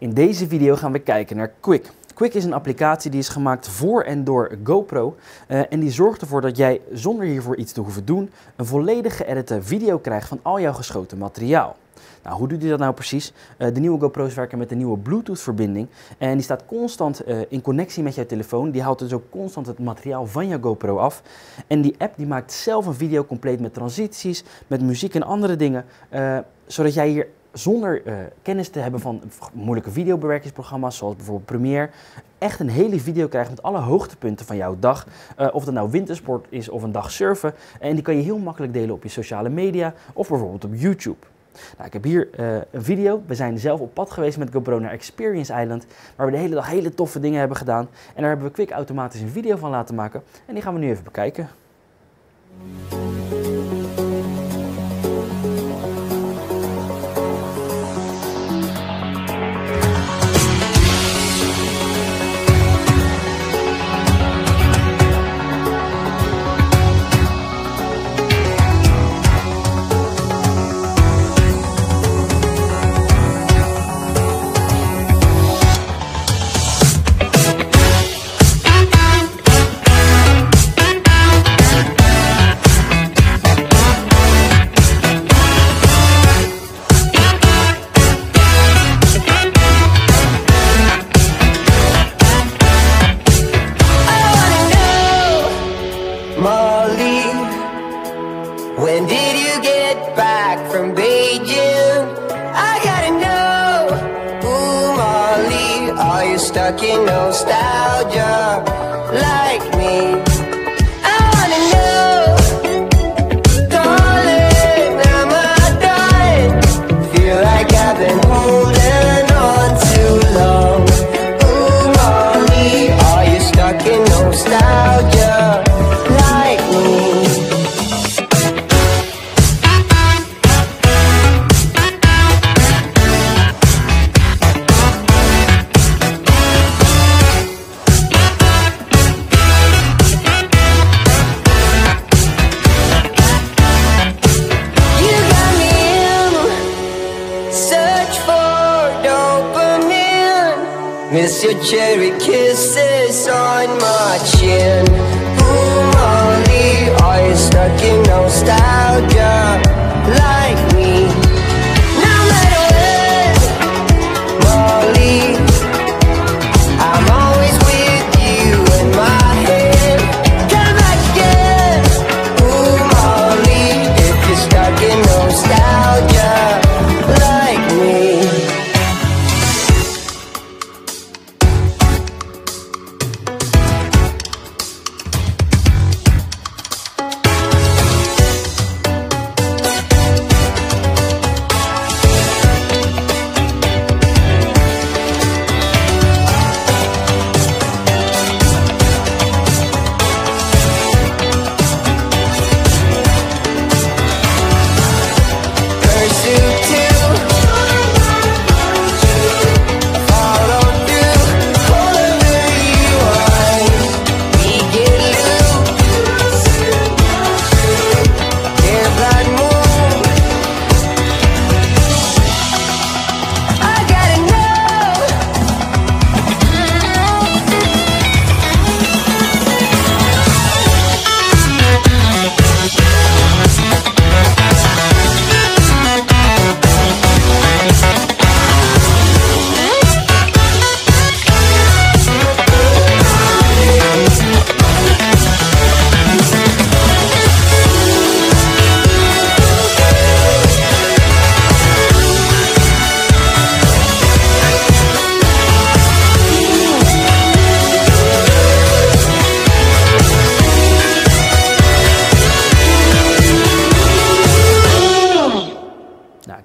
In deze video gaan we kijken naar Quick. Quick is een applicatie die is gemaakt voor en door GoPro uh, en die zorgt ervoor dat jij zonder hiervoor iets te hoeven doen een volledig geëdite video krijgt van al jouw geschoten materiaal. Nou, hoe doet hij dat nou precies? Uh, de nieuwe GoPro's werken met een nieuwe Bluetooth-verbinding en die staat constant uh, in connectie met jouw telefoon. Die haalt dus ook constant het materiaal van jouw GoPro af. En die app die maakt zelf een video compleet met transities, met muziek en andere dingen, zodat jij hier zonder uh, kennis te hebben van moeilijke videobewerkingsprogramma's zoals bijvoorbeeld Premiere, echt een hele video krijgt met alle hoogtepunten van jouw dag. Uh, of dat nou wintersport is of een dag surfen. En die kan je heel makkelijk delen op je sociale media of bijvoorbeeld op YouTube. Nou, ik heb hier uh, een video. We zijn zelf op pad geweest met GoPro naar Experience Island, waar we de hele dag hele toffe dingen hebben gedaan. En daar hebben we Quick automatisch een video van laten maken. En die gaan we nu even bekijken. Stuck in nostalgia like me? Miss your cherry kisses on my chin. Ooh, Molly, are you stuck in nostalgia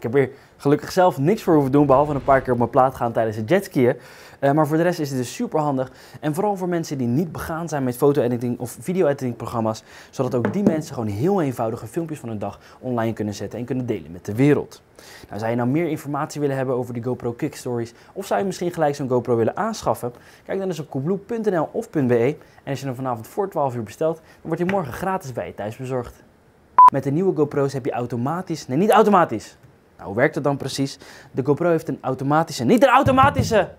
ik heb hier gelukkig zelf niks voor hoeven doen, behalve een paar keer op mijn plaat gaan tijdens het jetskiën. Uh, maar voor de rest is het dus super handig. En vooral voor mensen die niet begaan zijn met foto-editing of video-editing programma's. Zodat ook die mensen gewoon heel eenvoudige filmpjes van hun dag online kunnen zetten en kunnen delen met de wereld. Nou, zou je nou meer informatie willen hebben over die GoPro Kick Stories? Of zou je misschien gelijk zo'n GoPro willen aanschaffen? Kijk dan eens op coolblue.nl of .be. En als je hem vanavond voor 12 uur bestelt, dan wordt hij morgen gratis bij je thuis bezorgd. Met de nieuwe GoPro's heb je automatisch, nee niet automatisch, Nou, hoe werkt het dan precies? De GoPro heeft een automatische, niet een automatische,